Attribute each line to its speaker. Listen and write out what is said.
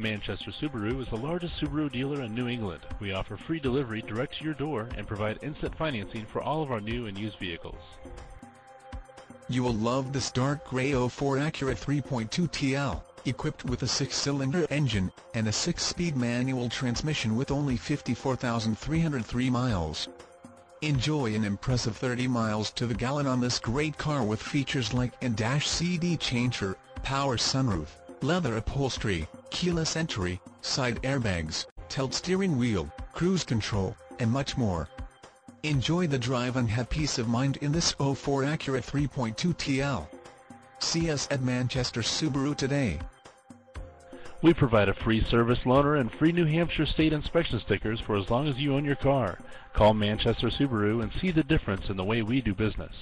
Speaker 1: Manchester Subaru is the largest Subaru dealer in New England. We offer free delivery direct to your door and provide instant financing for all of our new and used vehicles.
Speaker 2: You will love this dark gray 04 Acura 3.2 TL, equipped with a six-cylinder engine, and a six-speed manual transmission with only 54,303 miles. Enjoy an impressive 30 miles to the gallon on this great car with features like in-dash CD changer, power sunroof, leather upholstery, keyless entry, side airbags, tilt steering wheel, cruise control, and much more. Enjoy the drive and have peace of mind in this 04 Acura 3.2 TL. See us at Manchester Subaru today.
Speaker 1: We provide a free service loaner and free New Hampshire state inspection stickers for as long as you own your car. Call Manchester Subaru and see the difference in the way we do business.